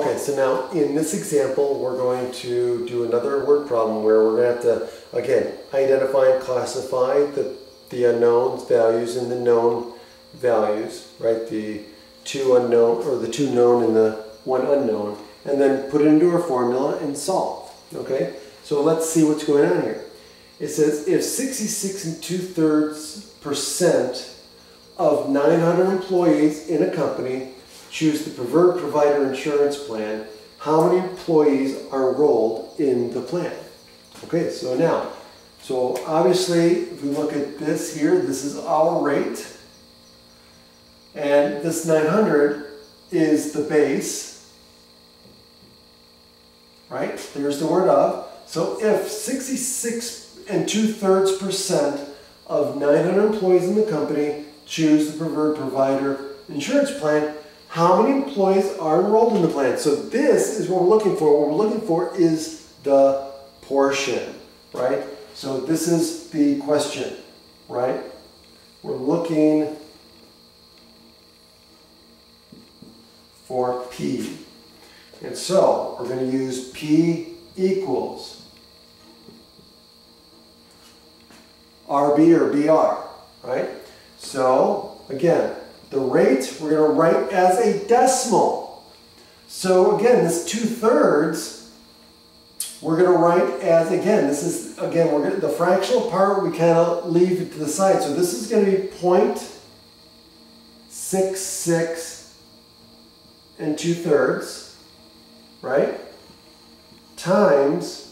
Okay, so now in this example, we're going to do another word problem where we're going to have to, again, identify and classify the, the unknown values and the known values, right? The two unknown, or the two known and the one unknown, and then put it into a formula and solve, okay? So let's see what's going on here. It says if 66 and two thirds percent of 900 employees in a company choose the preferred provider insurance plan, how many employees are enrolled in the plan? Okay, so now, so obviously, if we look at this here, this is our rate. And this 900 is the base, right? There's the word of. So if 66 and two thirds percent of 900 employees in the company choose the preferred provider insurance plan, how many employees are enrolled in the plan? So this is what we're looking for. What we're looking for is the portion, right? So this is the question, right? We're looking for P. And so we're going to use P equals RB or BR, right? So again, the rate we're going to write as a decimal. So again, this two-thirds, we're going to write as, again, this is, again, we're to, the fractional part, we kind of leave it to the side. So this is going to be 0.66 and two-thirds, right? Times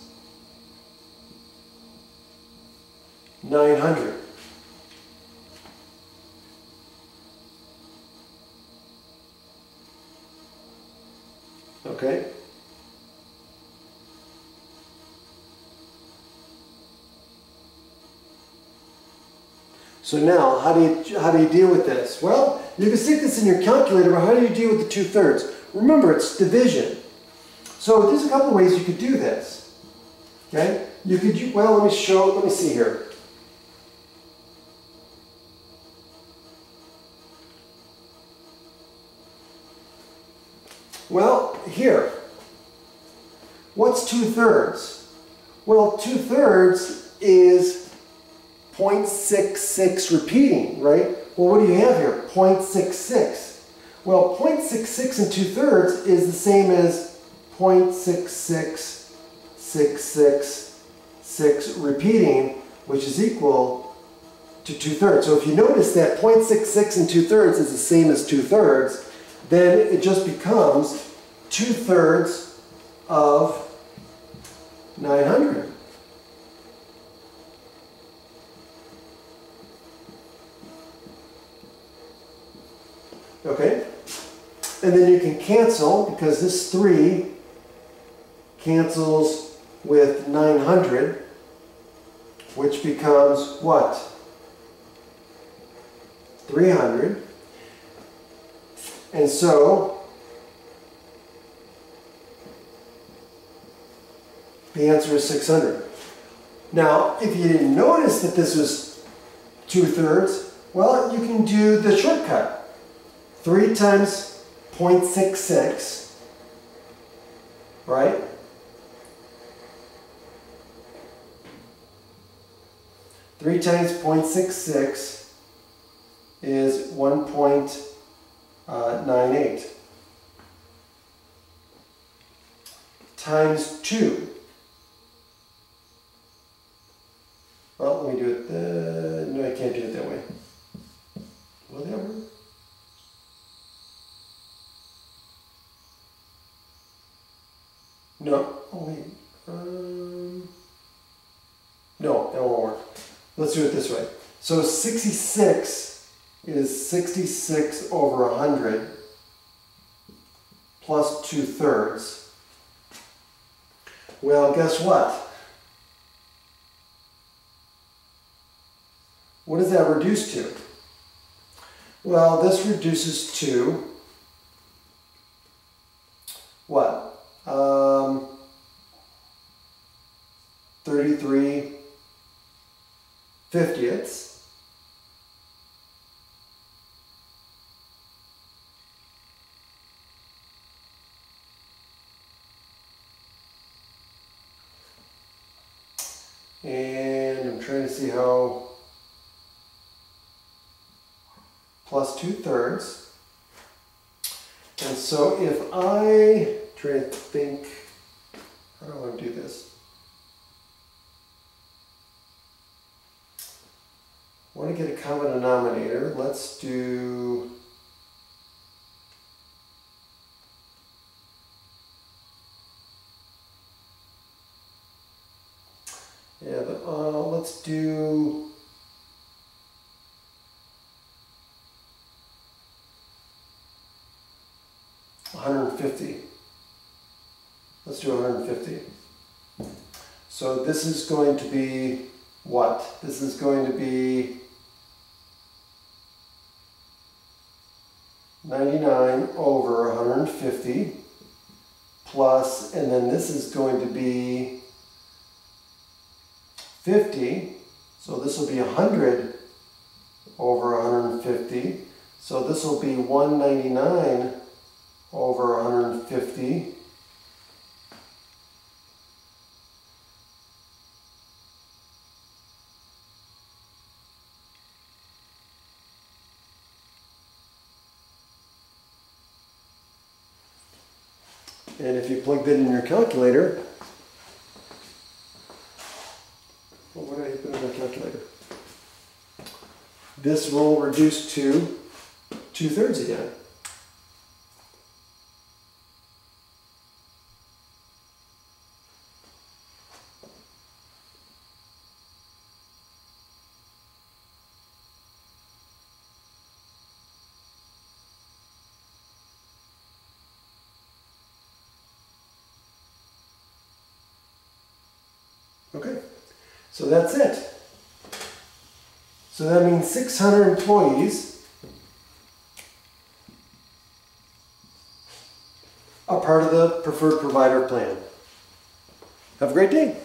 900. So now, how do you how do you deal with this? Well, you can stick this in your calculator, but how do you deal with the two-thirds? Remember, it's division. So there's a couple ways you could do this. Okay? You could, well, let me show, let me see here. Well, here, what's two-thirds? Well, two-thirds is 0.66 repeating, right? Well, what do you have here? 0.66. Well, 0.66 and two-thirds is the same as 0.66666 repeating, which is equal to two-thirds. So if you notice that 0.66 and two-thirds is the same as two-thirds, then it just becomes two-thirds of 900. Okay? And then you can cancel, because this 3 cancels with 900, which becomes what? 300. And so, the answer is 600. Now, if you didn't notice that this was two-thirds, well, you can do the shortcut. 3 times 0.66, right? Three times 0.66 is 1.68 uh, 98 times 2. Well, let me do it. Uh, no, I can't do it that way. Whatever. No. Oh, wait. Um, no, that won't work. Let's do it this way. So 66 is 66 over 100 plus 2 thirds. Well, guess what? What does that reduce to? Well, this reduces to 33 fiftieths. And I'm trying to see how plus two thirds. And so if I try to think, how do I want to do this? I want to get a common denominator. Let's do Yeah, but, uh, let's do. hundred and fifty. Let's do hundred and fifty. So this is going to be what? This is going to be ninety-nine over hundred and fifty plus, and then this is going to be 50, so this will be 100 over 150. So this will be 199 over 150. And if you plug that in your calculator, oh, well, what did I put in my calculator? This will reduce to two thirds again. Okay, so that's it. So that means 600 employees are part of the preferred provider plan. Have a great day.